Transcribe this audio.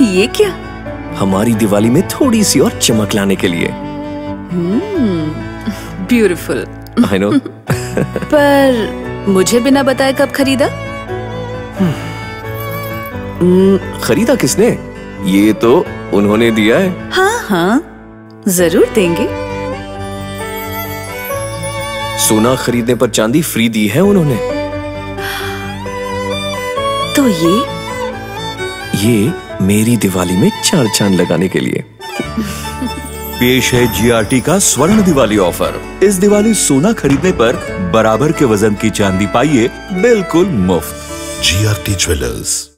ये क्या? हमारी दिवाली में थोड़ी सी और चमक लाने के लिए। ब्यूटीफुल आई नो पर मुझे बिना बताए कब खरीदा? खरीदा किसने? ये तो उन्होंने दिया है। हाँ हाँ ज़रूर देंगे। सोना खरीदने पर चांदी फ्री दी है उन्होंने। तो ये? ये मेरी दिवाली में चार चाँद लगाने के लिए। पेश है जीआरटी का स्वर्ण दिवाली ऑफ़र। इस दिवाली सोना खरीदने पर बराबर के वज़न की चांदी पाइए बिल्कुल मुफ़्त। जीआरटी Jewelers.